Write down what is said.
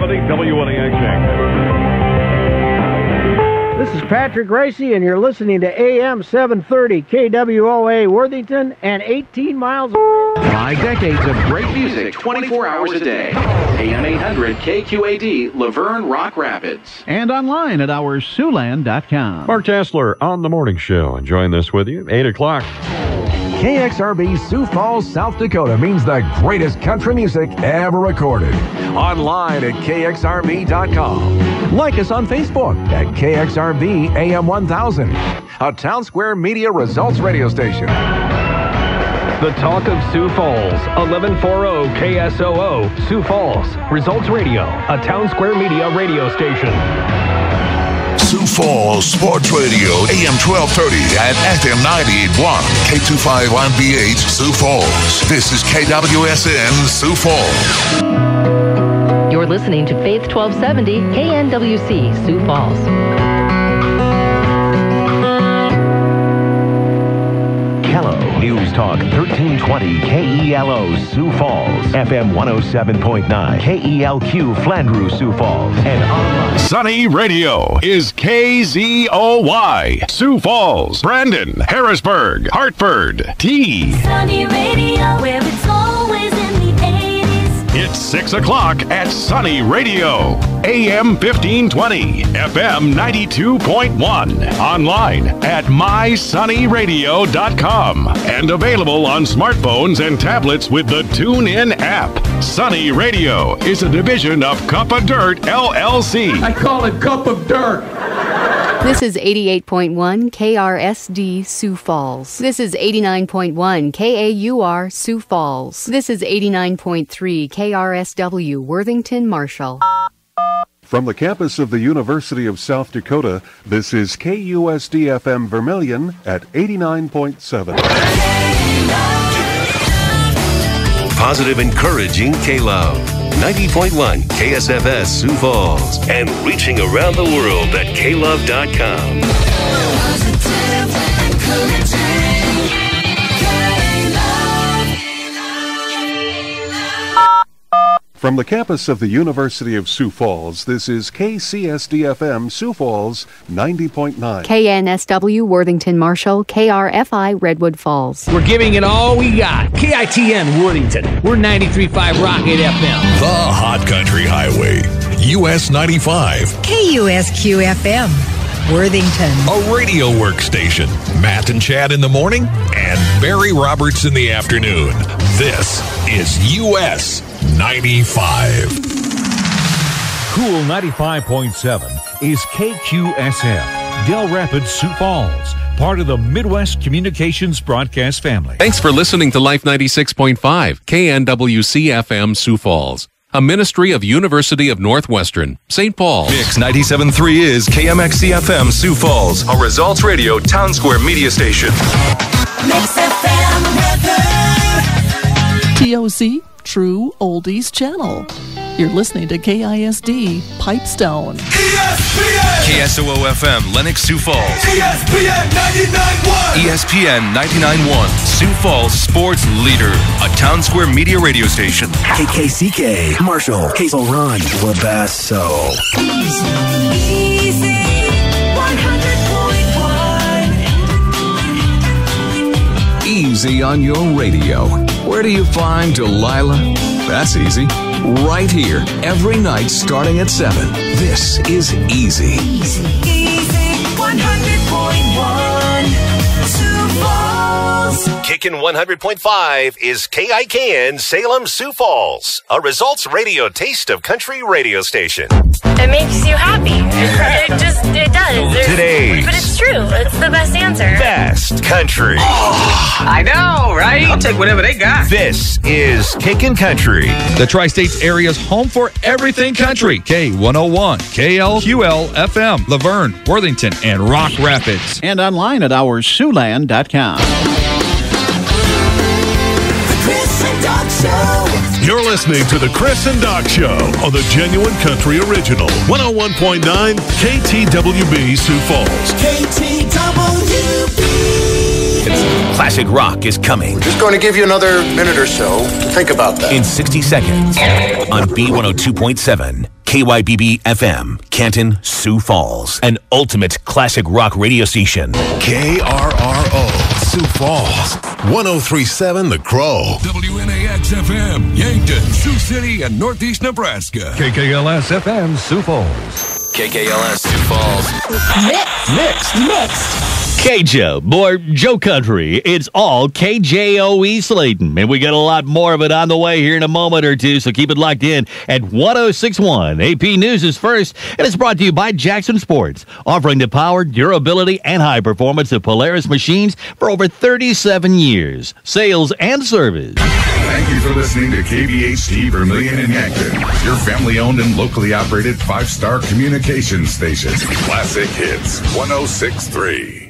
1270 WNEX. This is Patrick Racy, and you're listening to AM 730 KWOA Worthington and 18 miles away. Five decades of great music 24 hours a day. AM 800 KQAD, Luverne, Rock Rapids. And online at our Siouxland.com. Mark Tassler on the morning show, enjoying this with you. 8 o'clock. KXRB Sioux Falls, South Dakota means the greatest country music ever recorded. Online at KXRB.com. Like us on Facebook at KXRB AM 1000, a Town Square Media Results radio station. The Talk of Sioux Falls, 1140 KSOO, Sioux Falls, Results Radio, a Town Square Media radio station. Sioux Falls Sports Radio, AM 1230 and FM 981, K251BH, Sioux Falls. This is KWSN, Sioux Falls. You're listening to Faith 1270, KNWC, Sioux Falls. News Talk 1320 KELO Sioux Falls, FM 107.9 KELQ Flandreau Sioux Falls, and online. Sunny Radio is KZOY. Sioux Falls, Brandon, Harrisburg, Hartford, T. Sunny Radio, where it's always in the 80s. It's 6 o'clock at Sunny Radio. AM 1520, FM 92.1. Online at mysunnyradio.com. And available on smartphones and tablets with the TuneIn app. Sunny Radio is a division of Cup of Dirt LLC. I call it Cup of Dirt. This is 88.1 KRSD Sioux Falls. This is 89.1 KAUR Sioux Falls. This is 89.3 KRSW Worthington Marshall. From the campus of the University of South Dakota, this is KUSD FM Vermillion at 89.7. Positive, encouraging K-Love. 90.1 KSFS Sioux Falls. And reaching around the world at klove.com. From the campus of the University of Sioux Falls, this is KCSD FM Sioux Falls 90.9. KNSW Worthington Marshall, KRFI Redwood Falls. We're giving it all we got. KITN Worthington. We're 93.5 Rocket FM. The Hot Country Highway, US 95. KUSQ FM, Worthington. A radio workstation. Matt and Chad in the morning and Barry Roberts in the afternoon. This is US 95. Cool 95.7 is KQSF, Dell Rapids, Sioux Falls, part of the Midwest Communications Broadcast family. Thanks for listening to Life 96.5, KNWC FM Sioux Falls, a ministry of University of Northwestern, St. Paul. Mix 97.3 is KMXC FM Sioux Falls, a Results Radio Town Square media station. Mix FM weather. True Oldies Channel. You're listening to KISD Pipestone. KSOO FM Lennox Sioux Falls. ESPN 99.1. ESPN 99.1 Sioux Falls Sports Leader, a Town Square media radio station. KKCK, Marshall, Hazel Run, Wabasso. Easy, easy. Easy on your radio. Where do you find Delilah? That's easy. Right here, every night starting at 7. This is Easy. Easy, easy. 100.1. Sioux Falls. Kickin' 100.5 is KIKN Salem Sioux Falls, a Results Radio taste of country radio station. It makes you happy. It, it just, it does. There's- Today's But it's true. It's the best answer. Best country. I know, right? I'll take whatever they got. This is Kickin' Country. The Tri States area's home for everything country. K101, KLQL FM, Luverne, Worthington, and Rock Rapids. And online at our Siouxland.com. The Chris and Doc Show. You're listening to the Chris and Doc Show on the Genuine Country Original 101.9 KTWB Sioux Falls. KTWB. Classic rock is coming Just going to give you another minute or so to think about that. in 60 seconds on B102.7 KYBB FM, Canton, Sioux Falls. An ultimate classic rock radio station. KRRO, Sioux Falls. 1037 The Crow. WNAX FM, Yankton, Sioux City, and Northeast Nebraska. KKLS FM, Sioux Falls. KKLS Sioux Falls. Mixed. Mixed. Mixed. KJO, boy, Joe Country. It's all KJOE Slayton. And we got a lot more of it on the way here in a moment or two, so keep it locked in at 1061. AP News is first, and it's brought to you by Jackson Sports, offering the power, durability, and high performance of Polaris machines for over 37 years. Sales and service. Thank you for listening to KBHT Vermillion and Yankton, your family owned and locally operated five star communications station. Classic Hits 1063.